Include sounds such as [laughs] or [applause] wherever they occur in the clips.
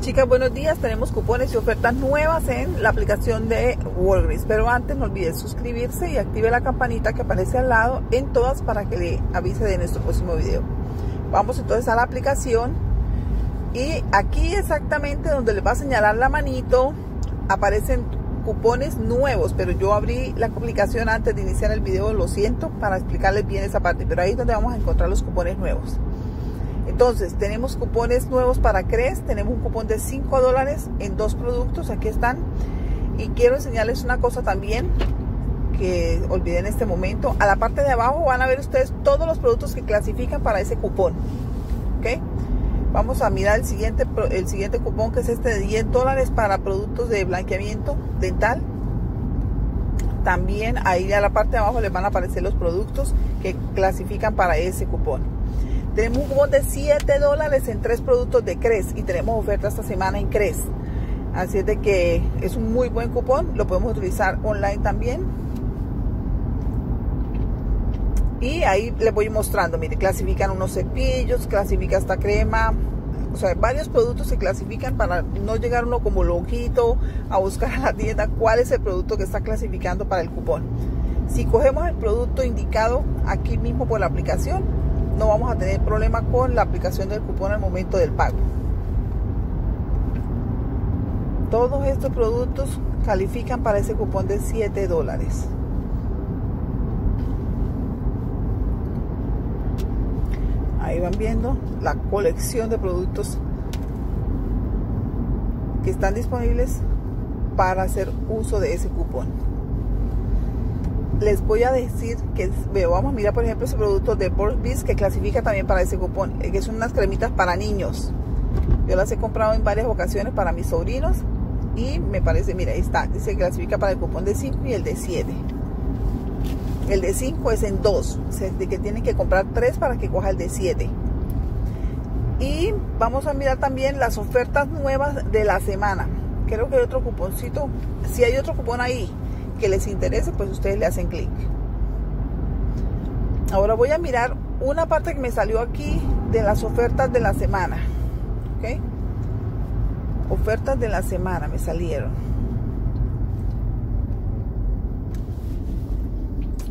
Chicas, buenos días. Tenemos cupones y ofertas nuevas en la aplicación de Walgreens. Pero antes no olvide suscribirse y active la campanita que aparece al lado en todas para que le avise de nuestro próximo video. Vamos entonces a la aplicación. Y aquí exactamente donde les va a señalar la manito aparecen cupones nuevos. Pero yo abrí la aplicación antes de iniciar el video, lo siento, para explicarles bien esa parte. Pero ahí es donde vamos a encontrar los cupones nuevos. Entonces, tenemos cupones nuevos para CRES. Tenemos un cupón de 5 dólares en dos productos. Aquí están. Y quiero enseñarles una cosa también que olvidé en este momento. A la parte de abajo van a ver ustedes todos los productos que clasifican para ese cupón. ¿Ok? Vamos a mirar el siguiente, el siguiente cupón que es este de 10 dólares para productos de blanqueamiento dental. También ahí a la parte de abajo les van a aparecer los productos que clasifican para ese cupón. Tenemos un cupón de 7 dólares en tres productos de CRES y tenemos oferta esta semana en CRES. Así es de que es un muy buen cupón, lo podemos utilizar online también. Y ahí les voy mostrando, mire, clasifican unos cepillos, clasifica esta crema, o sea, varios productos se clasifican para no llegar uno como loquito a buscar a la tienda cuál es el producto que está clasificando para el cupón. Si cogemos el producto indicado aquí mismo por la aplicación, no vamos a tener problema con la aplicación del cupón al momento del pago. Todos estos productos califican para ese cupón de 7 dólares. Ahí van viendo la colección de productos que están disponibles para hacer uso de ese cupón les voy a decir que vamos a mirar por ejemplo ese producto de Beast que clasifica también para ese cupón, eh, que son unas cremitas para niños. Yo las he comprado en varias ocasiones para mis sobrinos y me parece, mira, ahí está, dice que clasifica para el cupón de 5 y el de 7. El de 5 es en 2, o sea, de que tienen que comprar 3 para que coja el de 7. Y vamos a mirar también las ofertas nuevas de la semana. Creo que hay otro cuponcito, si hay otro cupón ahí, que les interese, pues ustedes le hacen clic. Ahora voy a mirar una parte que me salió aquí de las ofertas de la semana. ¿Ok? Ofertas de la semana me salieron.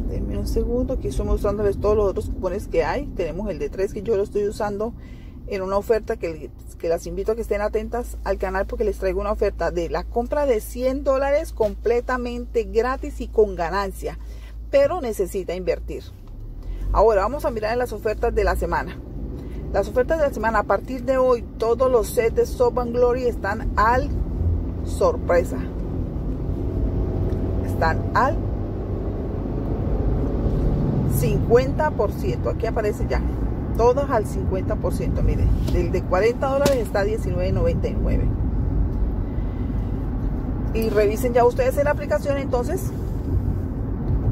Denme un segundo. Aquí estamos usándoles todos los otros cupones que hay. Tenemos el de 3 que yo lo estoy usando en una oferta que, que, las invito a que estén atentas al canal porque les traigo una oferta de la compra de 100 dólares completamente gratis y con ganancia, pero necesita invertir. Ahora vamos a mirar en las ofertas de la semana. Las ofertas de la semana, a partir de hoy, todos los sets de Soap Glory están al sorpresa. Están al 50%. Aquí aparece ya todos al 50%. Miren, el de 40 dólares está a 19.99. Y revisen ya ustedes en la aplicación entonces.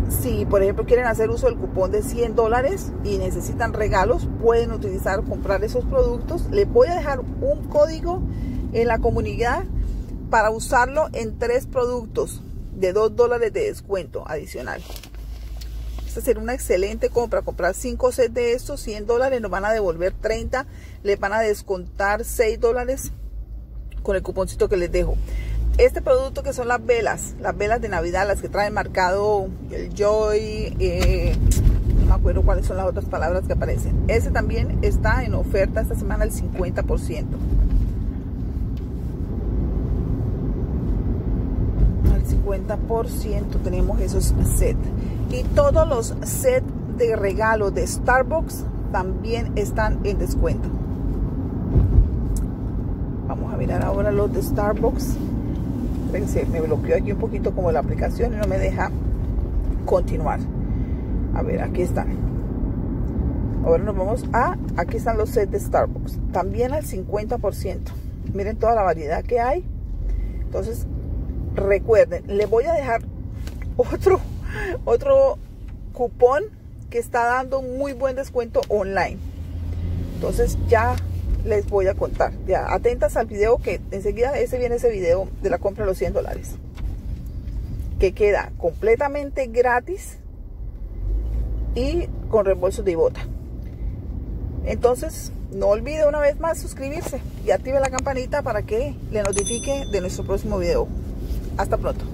Si por ejemplo quieren hacer uso del cupón de 100 dólares y necesitan regalos, pueden utilizar, comprar esos productos. Les voy a dejar un código en la comunidad para usarlo en tres productos de 2 dólares de descuento adicional. Esta sería una excelente compra. Comprar 5 sets de estos, 100 dólares, nos van a devolver 30. Les van a descontar 6 dólares con el cuponcito que les dejo. Este producto que son las velas, las velas de Navidad, las que traen marcado el Joy, eh, no me acuerdo cuáles son las otras palabras que aparecen. Ese también está en oferta esta semana al 50%. Al 50% tenemos esos sets. Y todos los sets de regalo de Starbucks también están en descuento. Vamos a mirar ahora los de Starbucks. Me bloqueó aquí un poquito como la aplicación y no me deja continuar. A ver, aquí están. Ahora nos vamos a, aquí están los sets de Starbucks. También al 50%. Miren toda la variedad que hay. Entonces, recuerden, le voy a dejar otro [laughs] otro cupón que está dando un muy buen descuento online. Entonces ya les voy a contar. Ya atentas al video que enseguida ese viene ese video de la compra de los 100 dólares. Que queda completamente gratis y con reembolso de bota. Entonces, no olvide una vez más suscribirse y active la campanita para que le notifique de nuestro próximo video. Hasta pronto.